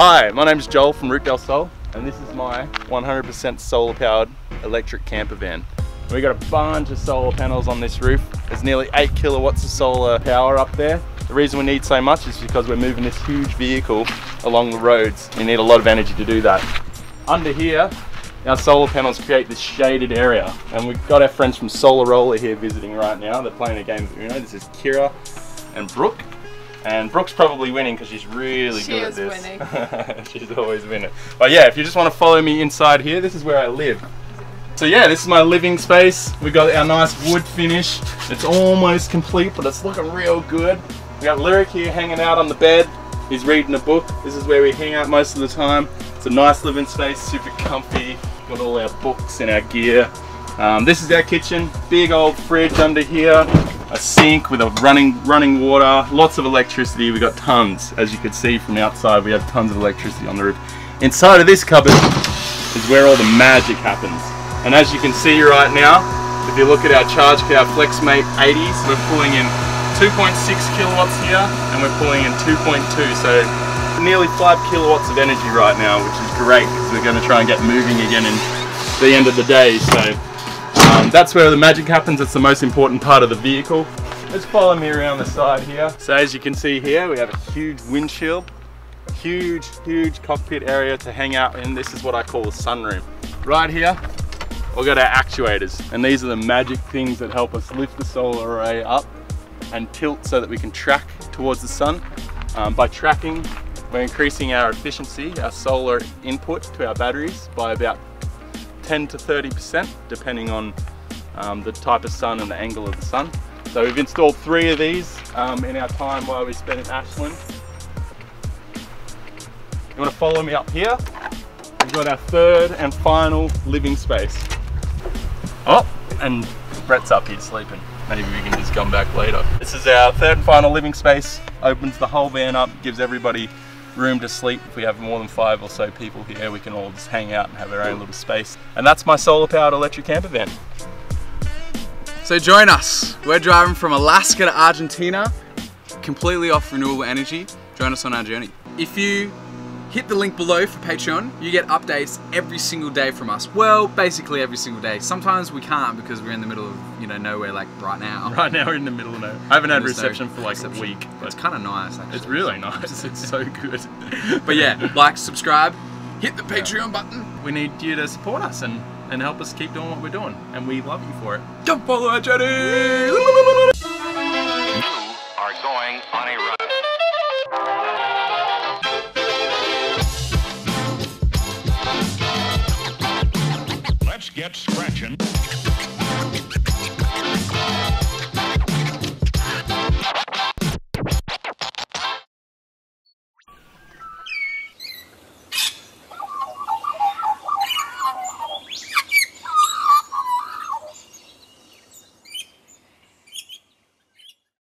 Hi, my name is Joel from Route Del Sol, and this is my 100% solar powered electric camper van. We got a bunch of solar panels on this roof. There's nearly 8 kilowatts of solar power up there. The reason we need so much is because we're moving this huge vehicle along the roads. You need a lot of energy to do that. Under here, our solar panels create this shaded area, and we've got our friends from Solar Roller here visiting right now. They're playing a game of Uno. This is Kira and Brooke. And Brooke's probably winning because she's really She good at is this. winning. she's always winning. But yeah, if you just want to follow me inside here, this is where I live. So yeah, this is my living space. We got our nice wood finish. It's almost complete, but it's looking real good. We got Lyric here hanging out on the bed. He's reading a book. This is where we hang out most of the time. It's a nice living space, super comfy. Got all our books and our gear. Um, this is our kitchen. Big old fridge under here. A sink with a running running water. Lots of electricity. We got tons, as you can see from outside. We have tons of electricity on the roof. Inside of this cupboard is where all the magic happens. And as you can see right now, if you look at our charge our FLEXmax 80s, we're pulling in 2.6 kilowatts here, and we're pulling in 2.2, so nearly 5 kilowatts of energy right now, which is great, because we're going to try and get moving again in the end of the day, so um, that's where the magic happens, it's the most important part of the vehicle. Let's follow me around the side here. So as you can see here, we have a huge windshield, huge, huge cockpit area to hang out in. This is what I call a sunroom. Right here, we've got our actuators, and these are the magic things that help us lift the solar array up and tilt so that we can track towards the sun. Um, by tracking, we're increasing our efficiency, our solar input to our batteries by about 10 to 30%, depending on um, the type of sun and the angle of the sun. So we've installed three of these um, in our time while we spent in Ashland. You want to follow me up here? We've got our third and final living space. Oh, and Brett's up here sleeping. Maybe we can just come back later. This is our third and final living space. Opens the whole van up, gives everybody room to sleep. If we have more than five or so people here, we can all just hang out and have our own little space. And that's my solar powered electric camper van. So join us. We're driving from Alaska to Argentina, completely off renewable energy. Join us on our journey. If you hit the link below for Patreon, you get updates every single day from us. Well, basically every single day. Sometimes we can't because we're in the middle of, you know, nowhere like right now. Right now we're in the middle of nowhere. I haven't had There's no reception for like reception. a week, but It's kind of nice actually. it's really nice. It's so good. But yeah, like, subscribe, hit the Patreon button. we need you to support us and, and help us keep doing what we're doing. And we love you for it. Come follow our journey. Get scratching.